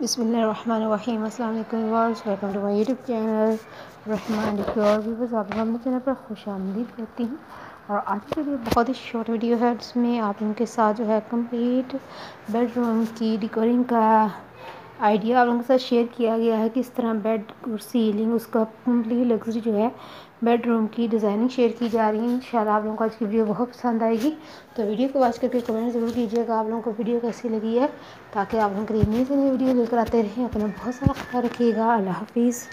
बिसमीम अल्लाम welcome to my YouTube channel. Rahman और viewers आप लोग अपने चैनल पर खुश आमदीद करती हूँ। और आज की वीडियो बहुत ही शॉर्ट वीडियो है, जिसमें आप उनके साथ जो है कंप्लीट बेडरूम की डिकोरिंग का आइडिया आप लोगों के साथ शेयर किया गया है किस तरह बेड और सीलिंग, उसका कंप्लीट लग्जरी जो है बेडरूम की डिज़ाइनिंग शेयर की जा रही है। इंशाल्लाह आप लोगों को आज की वीडियो बहुत पसंद आएगी। तो वीडियो को वॉच करके कमेंट ज़रूर कीजिएगा। आप लोगों को वीडियो कैसी लगी है, ताकि आप लोगों के लिए नई वीडियो लेकर आते रहें। अपना बहुत सारा ख्याल रखिएगा। अल्लाह हाफिज़।